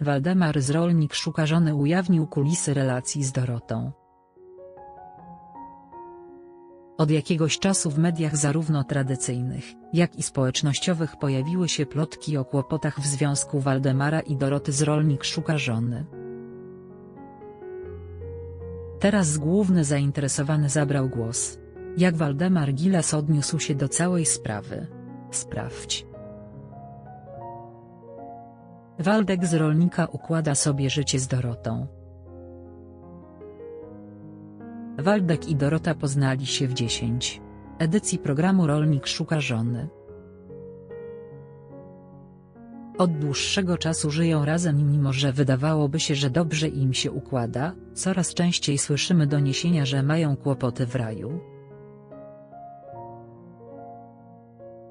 Waldemar z Rolnik szuka żony ujawnił kulisy relacji z Dorotą. Od jakiegoś czasu w mediach zarówno tradycyjnych, jak i społecznościowych pojawiły się plotki o kłopotach w związku Waldemara i Doroty z Rolnik szuka żony. Teraz główny zainteresowany zabrał głos. Jak Waldemar Gilas odniósł się do całej sprawy? Sprawdź. Waldek z rolnika układa sobie życie z Dorotą. Waldek i Dorota poznali się w 10 edycji programu Rolnik szuka żony. Od dłuższego czasu żyją razem i mimo że wydawałoby się, że dobrze im się układa, coraz częściej słyszymy doniesienia, że mają kłopoty w raju.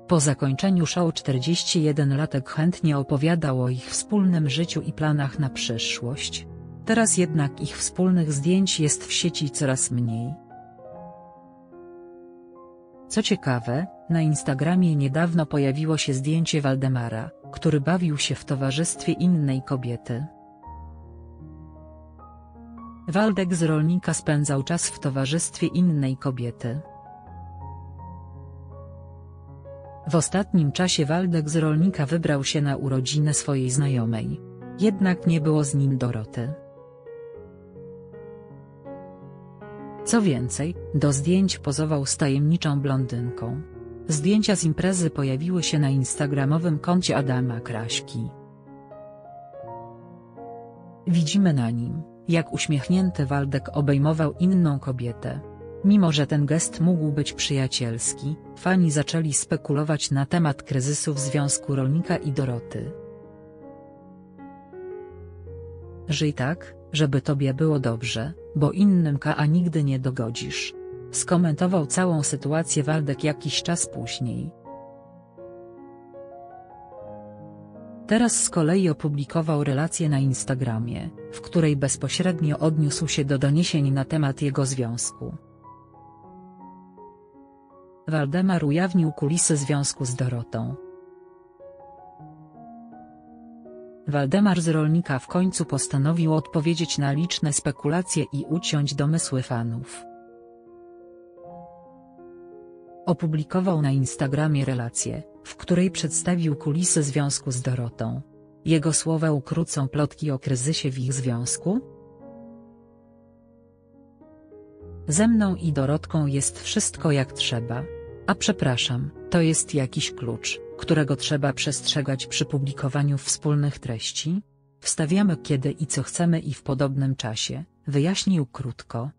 Po zakończeniu show 41-latek chętnie opowiadał o ich wspólnym życiu i planach na przyszłość. Teraz jednak ich wspólnych zdjęć jest w sieci coraz mniej. Co ciekawe, na Instagramie niedawno pojawiło się zdjęcie Waldemara, który bawił się w towarzystwie innej kobiety. Waldek z rolnika spędzał czas w towarzystwie innej kobiety. W ostatnim czasie Waldek z rolnika wybrał się na urodziny swojej znajomej. Jednak nie było z nim Doroty. Co więcej, do zdjęć pozował z tajemniczą blondynką. Zdjęcia z imprezy pojawiły się na instagramowym koncie Adama Kraśki. Widzimy na nim, jak uśmiechnięty Waldek obejmował inną kobietę. Mimo że ten gest mógł być przyjacielski, fani zaczęli spekulować na temat kryzysu w związku rolnika i Doroty. Żyj tak, żeby tobie było dobrze, bo innym ka nigdy nie dogodzisz. Skomentował całą sytuację Waldek jakiś czas później. Teraz z kolei opublikował relację na Instagramie, w której bezpośrednio odniósł się do doniesień na temat jego związku. Waldemar ujawnił kulisy związku z Dorotą. Waldemar z Rolnika w końcu postanowił odpowiedzieć na liczne spekulacje i uciąć domysły fanów. Opublikował na Instagramie relację, w której przedstawił kulisy związku z Dorotą. Jego słowa ukrócą plotki o kryzysie w ich związku? Ze mną i Dorotką jest wszystko jak trzeba. A przepraszam, to jest jakiś klucz, którego trzeba przestrzegać przy publikowaniu wspólnych treści? Wstawiamy kiedy i co chcemy i w podobnym czasie, wyjaśnił krótko.